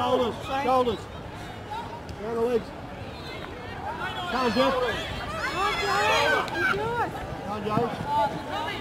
shoulders, shoulders. Round the legs. Come on, Jeff. Come on, Joe. You do it. Come on, Joe.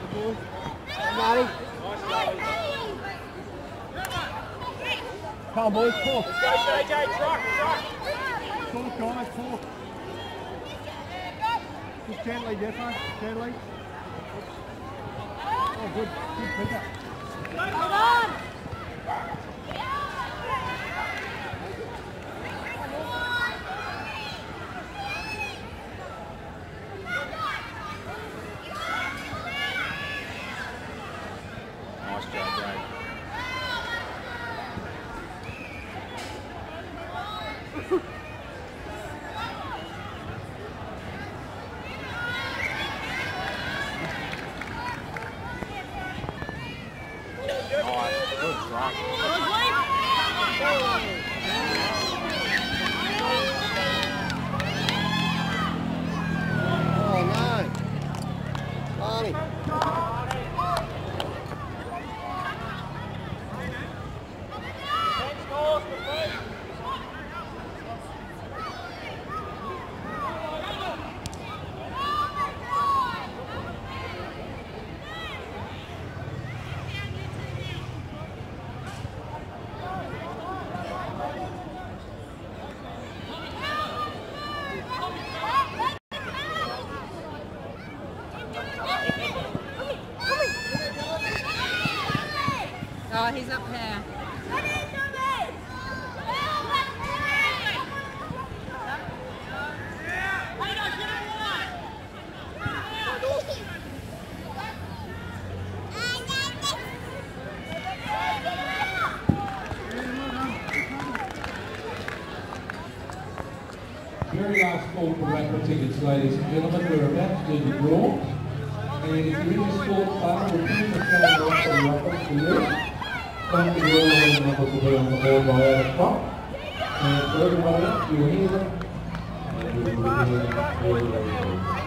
Good boy. Marty. Come on, boys. Talk. Go, JJ, truck, truck. Talk, guys. Talk. Just gently, Jeffo. Gently. Oh, good. Good pickup. Hold on. Very last call for raffle tickets, ladies and gentlemen. We're about to do the draw. And if you're in the sport bar, we'll put the phone off for the raffle for you. Thank you all, the numbers will be on the board by 8 o'clock. And for everybody you'll hear. And be very soon.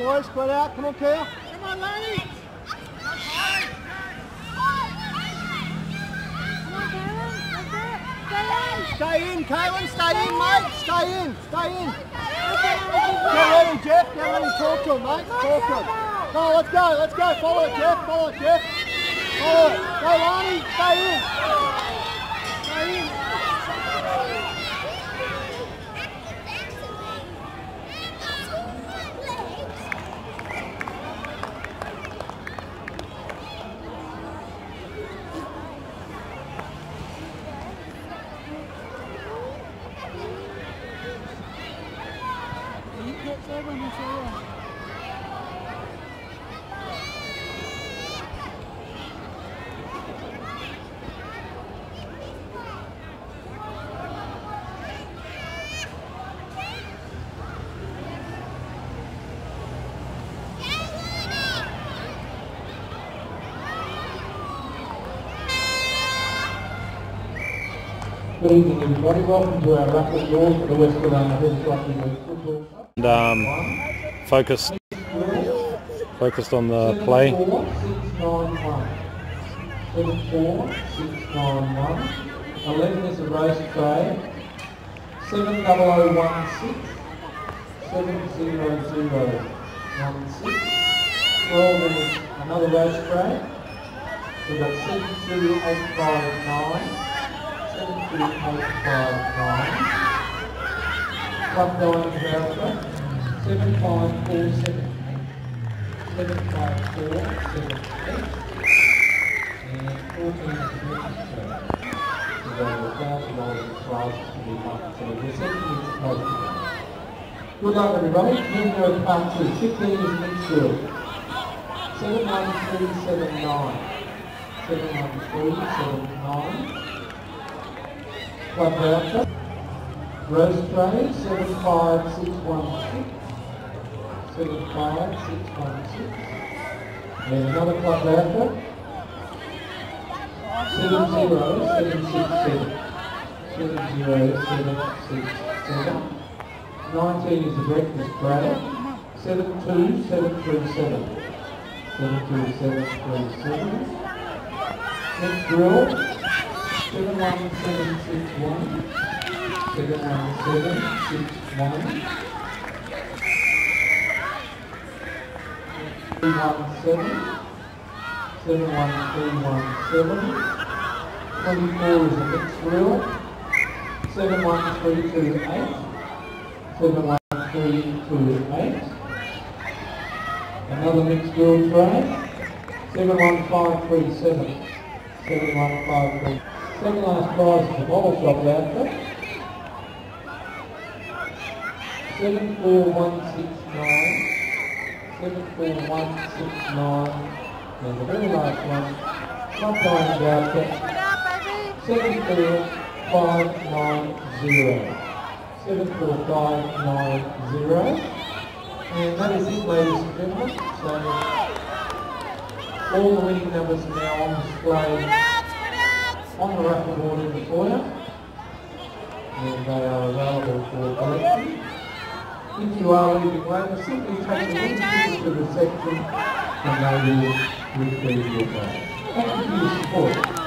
Boys. Spread out. Come on, Kale. Come on, laddie. Come on, Karen. Stay in. Stay in, Caitlin. Stay in, mate. Stay in. Stay in. Get ready, Jeff. Get ready. Talk to him, mate. Talk to him. Come on, let's go. Let's go. Follow it, Jeff. Follow it, Jeff. Follow it. Go, Lonnie. Stay in. Good evening, And um, focused focused on the play. 74691. 11 is a race tray. 70016. 70016. 12 is another race tray. We've got 72859. 72859. Club nine voucher, seven five four seven eight, seven five four seven eight, and fourteen is. So there are a thousand dollars in prizes to be won, so we're seven minutes close to that. Good luck everybody, moving over to part two, fifteen is nine, seven one three seven nine. Club voucher. Rose Tray, 75616. 75616. And another club voucher. 70767. 70767. 19 is the breakfast tray. 72737. 72737. Next drill. 71761. Seven one seven six one. Three one seven. Seven one three one seven. Twenty-four is a mixed three two eight. Another mixed. Seven one five three. Second last prize is the bottle shop outfit. seven four one six nine, seven four one six nine, and the very last one, top line five nine zero, and that is it, ladies and gentlemen. So all the winning numbers are now on display on the raffle board in the foyer, and they are available for collection. If you are leaving later, simply take a link to the section and they will retrieve your phone. Thank you for your support.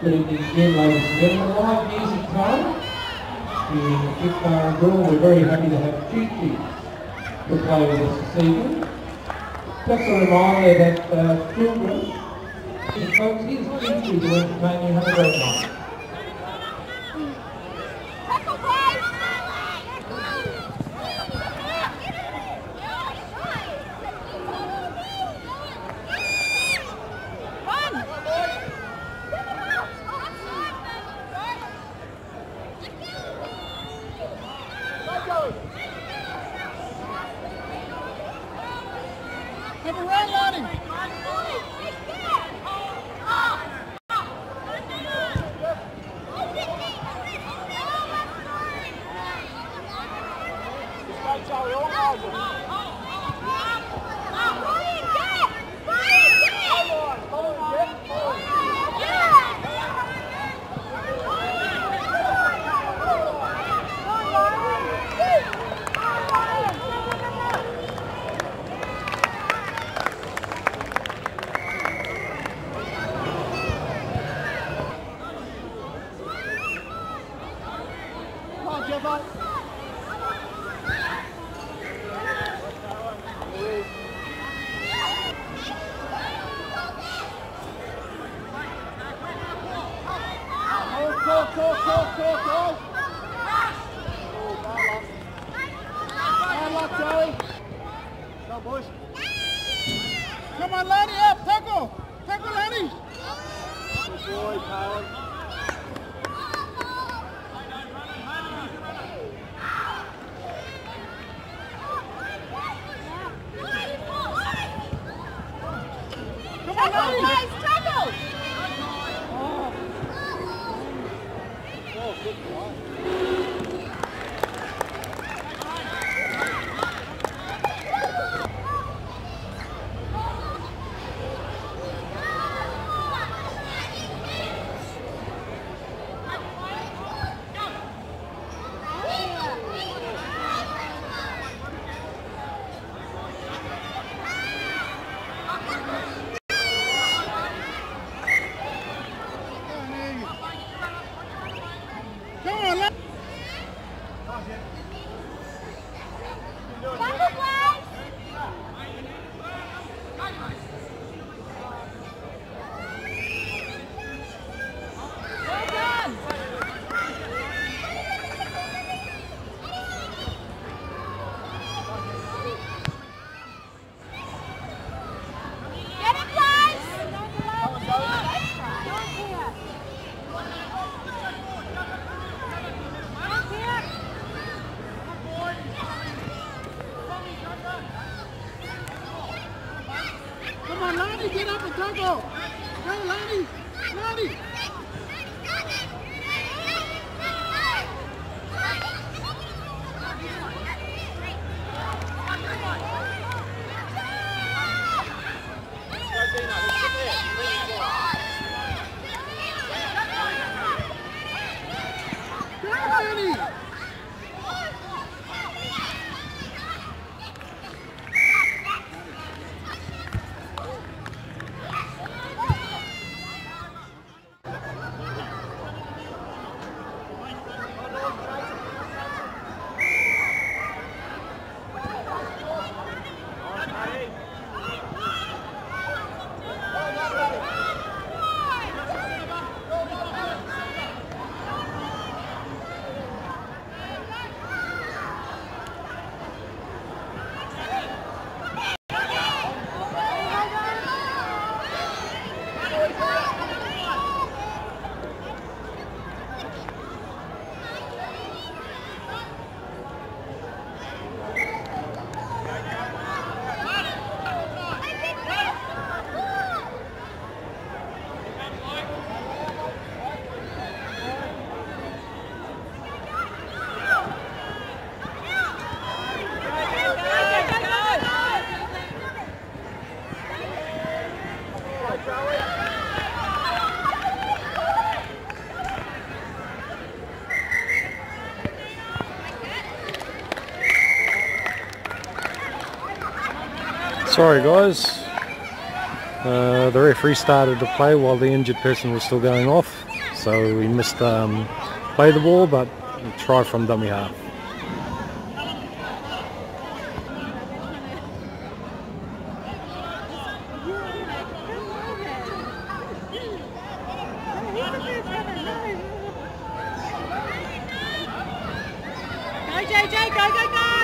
Good evening again, ladies and gentlemen. Live music time. In the Big Bar and we're very happy to have Gigi to play with us this evening. Just a reminder that uh, children, folks, here's Gigi to entertain you. Have a great night. Call, call, call, call. Oh, Joey. Go, boys. Come on, Lanny, up, tackle. Tackle, Lanny. Good boy, Colin. Lonnie, get up and tackle. Go, Lonnie. Lonnie. Sorry guys, uh, the referee started to play while the injured person was still going off, so we missed um, play the ball, but try from dummy half. JJ, go, go, go!